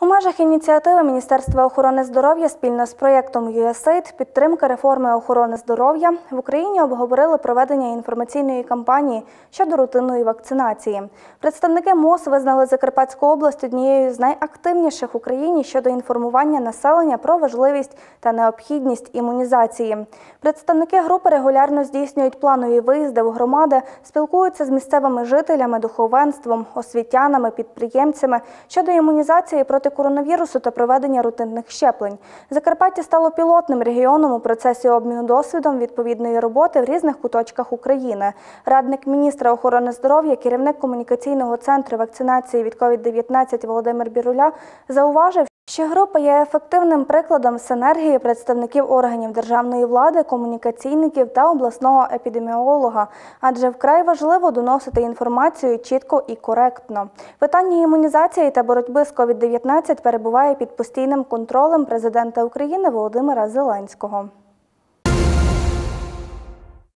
У межах ініціативи Міністерства охорони здоров'я спільно з проєктом USAID підтримка реформи охорони здоров'я в Україні обговорили проведення інформаційної кампанії щодо рутинної вакцинації. Представники МОЗ визнали Закарпатську область однією з найактивніших в Україні щодо інформування населення про важливість та необхідність імунізації. Представники групи регулярно здійснюють планові виїзди в громади, спілкуються з місцевими жителями, духовенством, освітянами, підприємцями щодо імунізації проти коронавірусу та проведення рутинних щеплень. Закарпаття стало пілотним регіоном у процесі обміну досвідом відповідної роботи в різних куточках України. Радник міністра охорони здоров'я, керівник комунікаційного центру вакцинації від COVID-19 Володимир Біруля зауважив, що група є ефективним прикладом синергії представників органів державної влади, комунікаційників та обласного епідеміолога, адже вкрай важливо доносити інформацію чітко і коректно. Питання імунізації та боротьби з COVID-19 перебуває під постійним контролем президента України Володимира Зеленського.